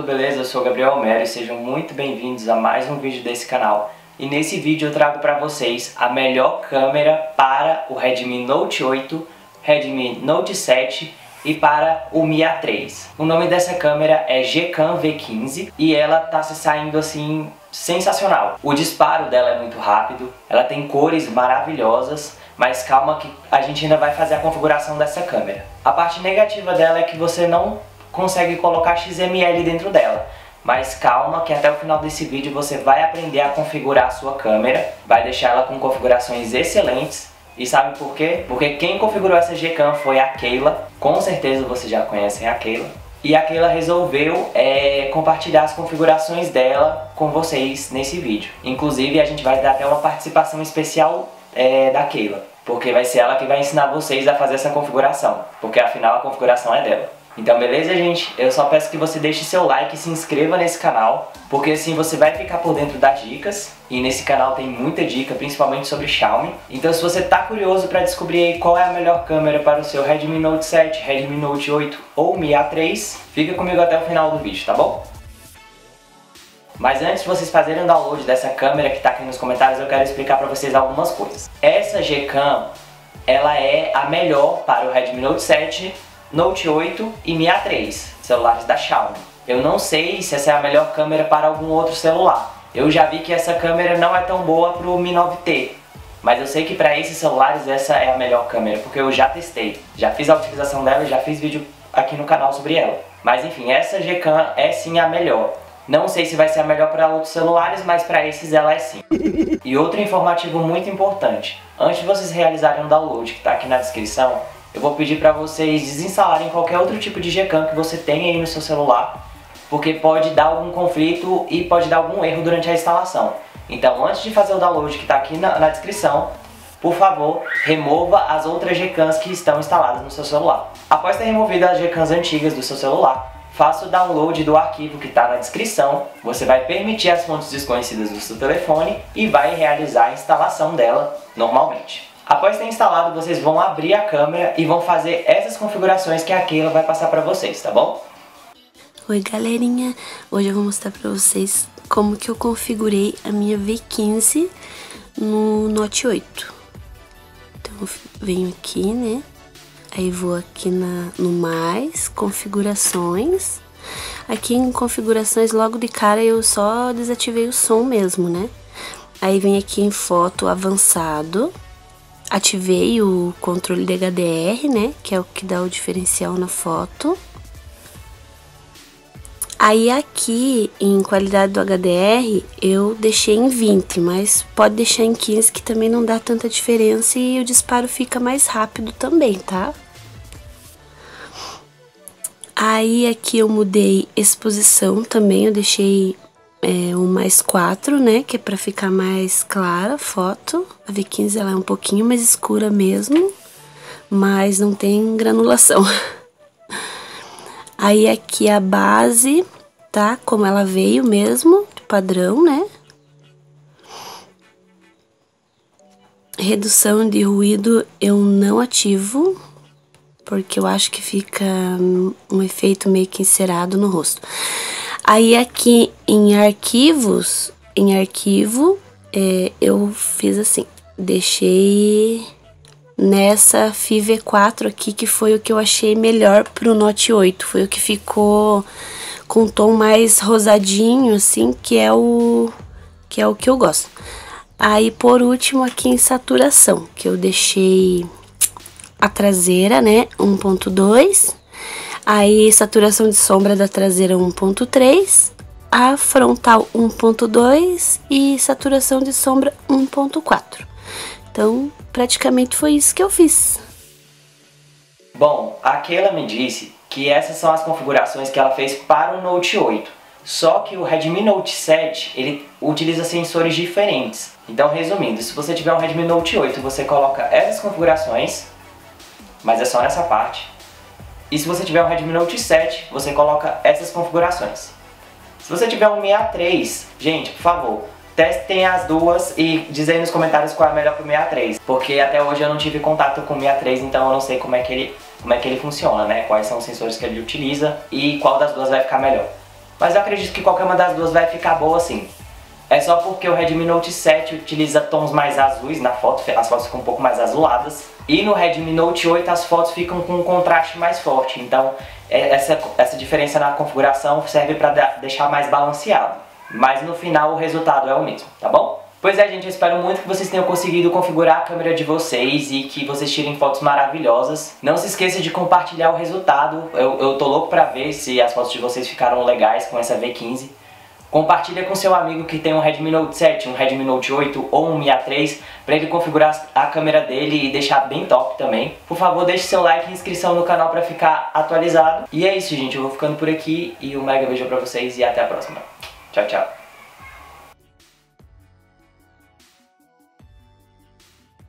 tudo beleza? Eu sou Gabriel Almério e sejam muito bem-vindos a mais um vídeo desse canal. E nesse vídeo eu trago para vocês a melhor câmera para o Redmi Note 8, Redmi Note 7 e para o Mi A3. O nome dessa câmera é Gcam V15 e ela tá se saindo assim sensacional. O disparo dela é muito rápido, ela tem cores maravilhosas, mas calma que a gente ainda vai fazer a configuração dessa câmera. A parte negativa dela é que você não consegue colocar XML dentro dela. Mas calma que até o final desse vídeo você vai aprender a configurar a sua câmera, vai deixar ela com configurações excelentes. E sabe por quê? Porque quem configurou essa Gcam foi a Keila, com certeza vocês já conhecem a Keila. E a Keila resolveu é, compartilhar as configurações dela com vocês nesse vídeo. Inclusive a gente vai dar até uma participação especial é, da Keila, porque vai ser ela que vai ensinar vocês a fazer essa configuração, porque afinal a configuração é dela. Então beleza gente? Eu só peço que você deixe seu like e se inscreva nesse canal, porque assim você vai ficar por dentro das dicas, e nesse canal tem muita dica, principalmente sobre Xiaomi. Então se você está curioso para descobrir qual é a melhor câmera para o seu Redmi Note 7, Redmi Note 8 ou Mi A3, fica comigo até o final do vídeo, tá bom? Mas antes de vocês fazerem o download dessa câmera que está aqui nos comentários, eu quero explicar para vocês algumas coisas. Essa Gcam, ela é a melhor para o Redmi Note 7 Note 8 e Mi A3, celulares da Xiaomi. Eu não sei se essa é a melhor câmera para algum outro celular. Eu já vi que essa câmera não é tão boa para o Mi 9T, mas eu sei que para esses celulares essa é a melhor câmera, porque eu já testei. Já fiz a utilização dela já fiz vídeo aqui no canal sobre ela. Mas enfim, essa Gcam é sim a melhor. Não sei se vai ser a melhor para outros celulares, mas para esses ela é sim. E outro informativo muito importante. Antes de vocês realizarem o download que está aqui na descrição, eu vou pedir para vocês desinstalarem qualquer outro tipo de Gcam que você tenha aí no seu celular, porque pode dar algum conflito e pode dar algum erro durante a instalação. Então, antes de fazer o download que está aqui na, na, descrição, por favor, remova as outras Gcams que estão instaladas no seu celular. Após ter removido as Gcams antigas do seu celular, faça o download do arquivo que está na descrição. Você vai permitir as fontes desconhecidas do seu telefone e vai realizar a instalação dela normalmente. Após ter instalado, vocês vão abrir a câmera e vão fazer essas configurações que a Keila vai passar para vocês, tá bom? Oi galerinha, hoje eu vou mostrar para vocês como que eu configurei a minha V15 no Note 8. Então venho aqui, né? Aí vou aqui na, no mais, configurações. Aqui em configurações, logo de cara eu só desativei o som mesmo, né? Aí vem aqui em foto avançado ativei o controle HDR, né, que é o que dá o diferencial na foto. Aí aqui em qualidade do HDR eu deixei em 20, mas pode deixar em 15 que também não dá tanta diferença e o disparo fica mais rápido também, tá? Aí aqui eu mudei exposição também, eu deixei é, um mais 4, né? Que é pra ficar mais clara a foto. A V15 ela é um pouquinho mais escura mesmo, mas não tem granulação. Aí aqui a base, tá? Como ela veio mesmo, padrão, né? Redução de ruído eu não ativo, porque eu acho que fica um efeito meio que encerado no rosto. Aí aqui em arquivos, em arquivo, é, eu fiz assim, deixei nessa FIV4 aqui, que foi o que eu achei melhor pro Note 8, foi o que ficou com um tom mais rosadinho, assim, que é o que é o que eu gosto. Aí, por último, aqui em saturação, que eu deixei a traseira, né, 1.2 Aí, saturação de sombra da traseira 1.3, a frontal 1.2 e saturação de sombra 1.4. Então, praticamente foi isso que eu fiz. Bom, aqui ela me disse que essas são as configurações que ela fez para o Note 8. Só que o Redmi Note 7, ele utiliza sensores diferentes. Então, resumindo, se você tiver um Redmi Note 8, você coloca essas configurações, mas é só nessa parte. E se você tiver um Redmi Note 7, você coloca essas configurações. Se você tiver um Mi A3, gente, por favor, testem as duas e dizem nos comentários qual é a melhor pro Mi A3. Porque até hoje eu não tive contato com o Mi A3, então eu não sei como é que ele, como é que ele funciona, né? Quais são os sensores que ele utiliza e qual das duas vai ficar melhor. mas eu acredito que qualquer uma das duas vai ficar boa assim. É só porque o Redmi Note 7 utiliza tons mais azuis na foto, as fotos ficam um pouco mais azuladas. E no Redmi Note 8 as fotos ficam com um contraste mais forte, então é, essa, essa diferença na configuração serve para deixar mais balanceado. Mas no final o resultado é o mesmo, tá bom? Pois é, gente, eu espero muito que vocês tenham conseguido configurar a câmera de vocês e que vocês tirem fotos maravilhosas. Não se esqueça de compartilhar o resultado, eu, eu tô louco pra ver se as fotos de vocês ficaram legais com essa V15. Compartilha com seu amigo que tem um Redmi Note 7, um Redmi Note 8 ou um Mi A3 para ele configurar a câmera dele e deixar bem top também. Por favor, deixe seu like e inscrição no canal para ficar atualizado. E é isso, gente. Eu vou ficando por aqui e um mega beijo pra vocês e até a próxima. Tchau, tchau.